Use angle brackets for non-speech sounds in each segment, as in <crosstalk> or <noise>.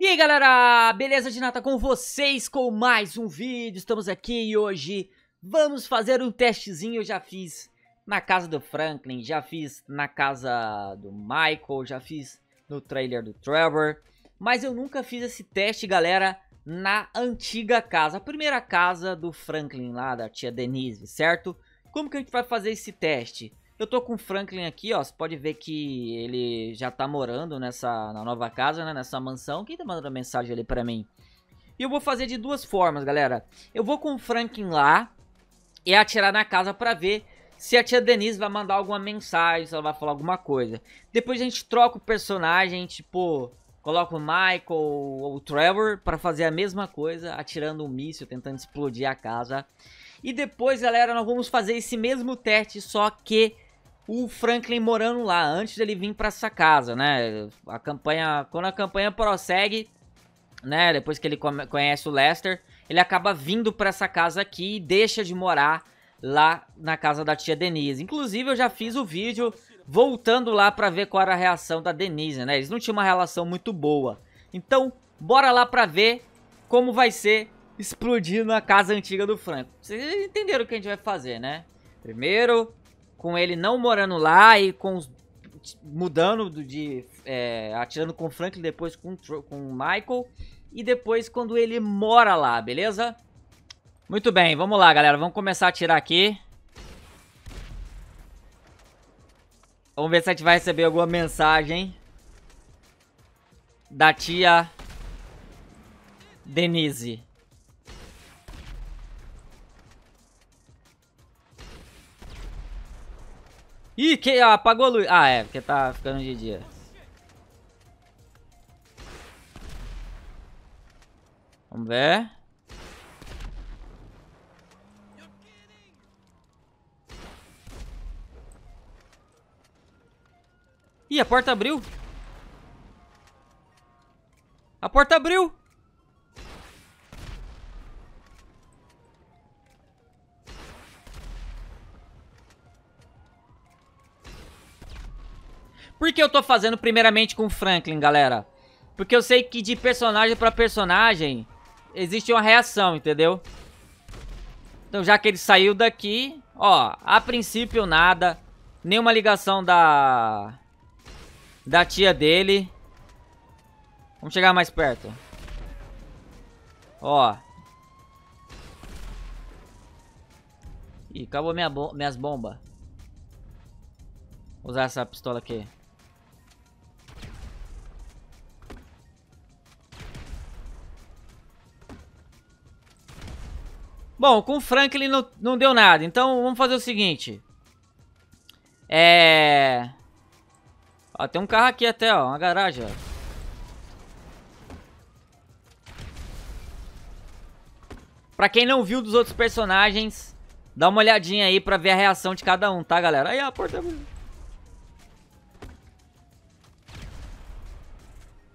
E aí galera, beleza de nata com vocês com mais um vídeo, estamos aqui e hoje vamos fazer um testezinho, eu já fiz na casa do Franklin, já fiz na casa do Michael, já fiz no trailer do Trevor, mas eu nunca fiz esse teste galera na antiga casa, a primeira casa do Franklin lá, da tia Denise, certo? Como que a gente vai fazer esse teste? Eu tô com o Franklin aqui, ó. Você pode ver que ele já tá morando nessa na nova casa, né? Nessa mansão. Quem tá mandando mensagem ali pra mim? E eu vou fazer de duas formas, galera. Eu vou com o Franklin lá e atirar na casa pra ver se a tia Denise vai mandar alguma mensagem, se ela vai falar alguma coisa. Depois a gente troca o personagem, tipo, coloca o Michael ou o Trevor pra fazer a mesma coisa, atirando um míssil, tentando explodir a casa. E depois, galera, nós vamos fazer esse mesmo teste, só que o Franklin morando lá, antes dele vir para essa casa, né? A campanha, quando a campanha prossegue, né, depois que ele conhece o Lester, ele acaba vindo para essa casa aqui e deixa de morar lá na casa da tia Denise. Inclusive, eu já fiz o vídeo voltando lá para ver qual era a reação da Denise, né? Eles não tinham uma relação muito boa. Então, bora lá para ver como vai ser explodir na casa antiga do Frank. Vocês entenderam o que a gente vai fazer, né? Primeiro, com ele não morando lá e com os, mudando de é, atirando com o Franklin depois com, com o Michael e depois quando ele mora lá, beleza? Muito bem, vamos lá, galera. Vamos começar a atirar aqui. Vamos ver se a gente vai receber alguma mensagem da tia Denise. Ih, que apagou a luz. Ah, é, porque tá ficando de dia. Vamos ver. Ih, a porta abriu. A porta abriu. Por que eu tô fazendo primeiramente com o Franklin, galera? Porque eu sei que de personagem pra personagem existe uma reação, entendeu? Então já que ele saiu daqui, ó, a princípio nada, nenhuma ligação da da tia dele. Vamos chegar mais perto. Ó. Ih, acabou minha bo minhas bombas. Vou usar essa pistola aqui. Bom, com o Franklin não, não deu nada. Então vamos fazer o seguinte. É... Ó, tem um carro aqui até, ó. Uma garagem, ó. Pra quem não viu dos outros personagens, dá uma olhadinha aí pra ver a reação de cada um, tá, galera? Aí a porta...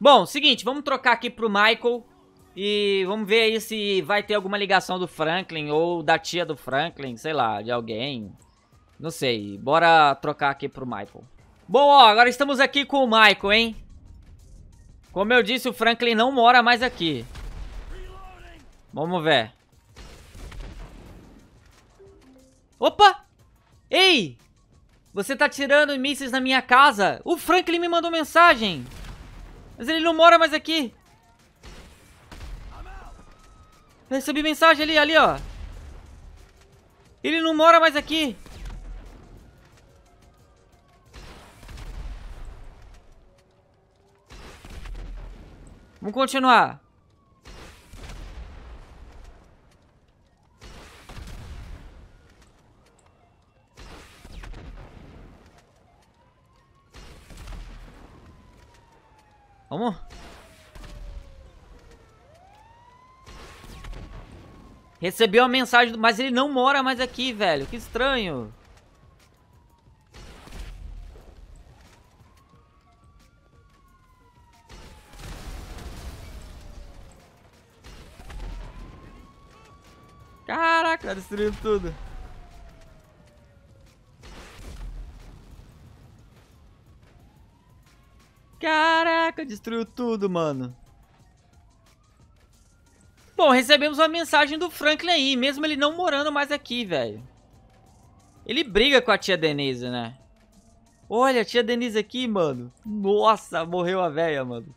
Bom, seguinte, vamos trocar aqui pro Michael. E vamos ver aí se vai ter alguma ligação do Franklin ou da tia do Franklin, sei lá, de alguém. Não sei. Bora trocar aqui pro Michael. Bom, ó, agora estamos aqui com o Michael, hein? Como eu disse, o Franklin não mora mais aqui. Vamos ver. Opa! Ei! Você tá tirando mísseis na minha casa? O Franklin me mandou mensagem. Mas ele não mora mais aqui. Recebi mensagem ali, ali, ó. Ele não mora mais aqui. Vamos continuar. Vamos? Recebeu a mensagem, mas ele não mora mais aqui, velho. Que estranho. Caraca, destruiu tudo. Caraca, destruiu tudo, mano. Bom, recebemos uma mensagem do Franklin aí, mesmo ele não morando mais aqui, velho. Ele briga com a tia Denise, né? Olha, a tia Denise aqui, mano. Nossa, morreu a velha, mano.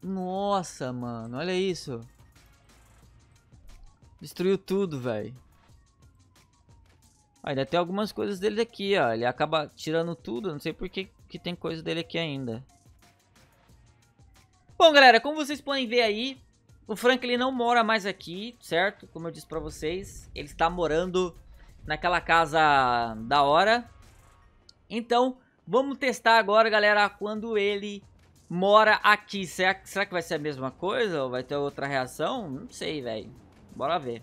Nossa, mano, olha isso. Destruiu tudo, velho. Ainda tem algumas coisas dele aqui, ó. Ele acaba tirando tudo, não sei por que, que tem coisa dele aqui ainda. Bom, galera, como vocês podem ver aí, o Frank ele não mora mais aqui, certo? Como eu disse pra vocês, ele está morando naquela casa da hora. Então, vamos testar agora, galera, quando ele mora aqui. Será, será que vai ser a mesma coisa ou vai ter outra reação? Não sei, velho. Bora ver.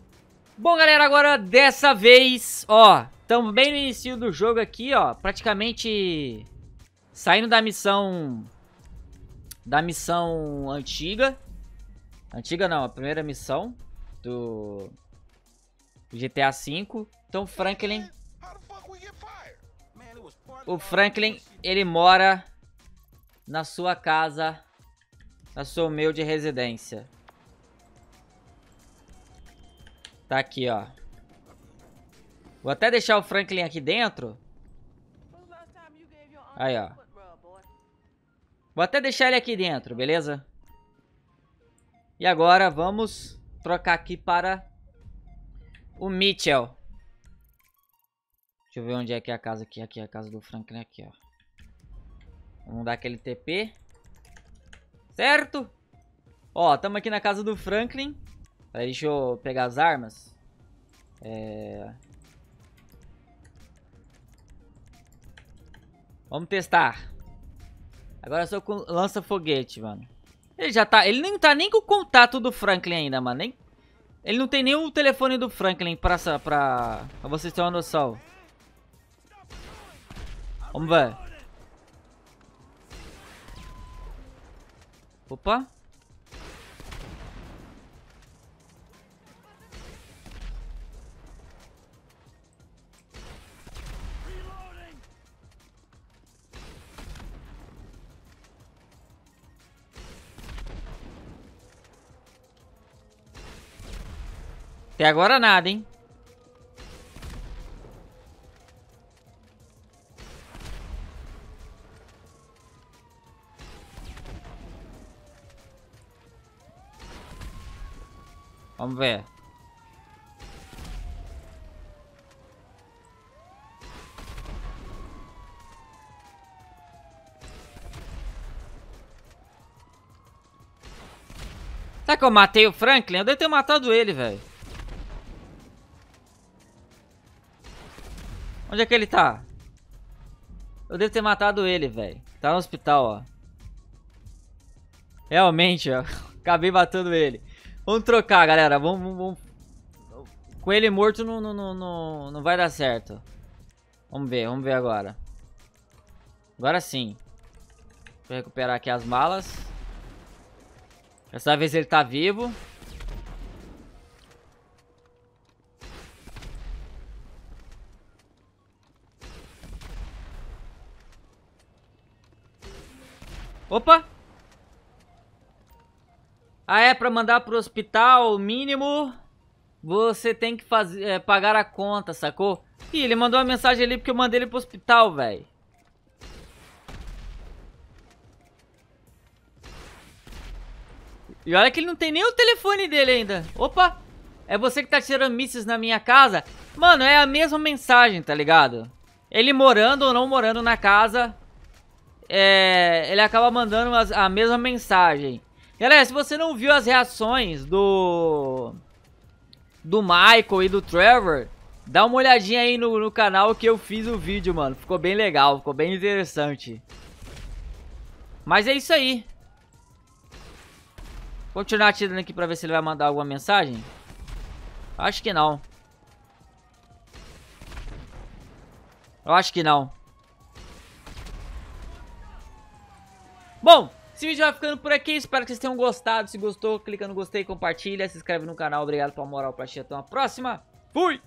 Bom, galera, agora dessa vez, ó, estamos bem no início do jogo aqui, ó, praticamente saindo da missão da missão antiga. Antiga não, a primeira missão do GTA V. Então Franklin O Franklin, ele mora na sua casa, na sua humilde residência. Tá aqui, ó. Vou até deixar o Franklin aqui dentro. Aí, ó. Vou até deixar ele aqui dentro, beleza? E agora vamos trocar aqui para o Mitchell. Deixa eu ver onde é que é a casa aqui. Aqui é a casa do Franklin aqui, ó. Vamos dar aquele TP. Certo? Ó, estamos aqui na casa do Franklin. Aí, deixa eu pegar as armas. É... Vamos testar. Agora sou com lança-foguete, mano. Ele já tá... Ele nem tá nem com o contato do Franklin ainda, mano. Nem... Ele não tem nem o telefone do Franklin pra, pra... pra vocês terem uma noção. Vamos ver. Opa. Até agora nada, hein? Vamos ver. Será que eu matei o Franklin? Eu devo ter matado ele, velho. Onde é que ele tá? Eu devo ter matado ele, velho. Tá no hospital, ó. Realmente, ó. <laughs> Acabei matando ele. Vamos trocar, galera. Vamos, vamos, vamos. Com ele morto não, não, não, não, vai dar certo. Vamos ver, vamos ver agora. Agora sim. Vou recuperar aqui as malas. Dessa vez ele tá vivo. Opa! Ah, é pra mandar pro hospital, mínimo, você tem que fazer, é, pagar a conta, sacou? Ih, ele mandou uma mensagem ali porque eu mandei ele pro hospital, velho. E olha que ele não tem nem o telefone dele ainda. Opa! É você que tá tirando mísseis na minha casa? Mano, é a mesma mensagem, tá ligado? Ele morando ou não morando na casa, é, ele acaba mandando as, a mesma mensagem. Galera, se você não viu as reações do do Michael e do Trevor, dá uma olhadinha aí no, no canal que eu fiz o vídeo, mano. Ficou bem legal, ficou bem interessante. Mas é isso aí. Continuar atirando aqui pra ver se ele vai mandar alguma mensagem. Acho que não. Eu acho que não. Bom, esse vídeo vai ficando por aqui. Espero que vocês tenham gostado. Se gostou, clica no gostei, compartilha, se inscreve no canal. Obrigado pela moral pra assistir. Até uma próxima. Fui!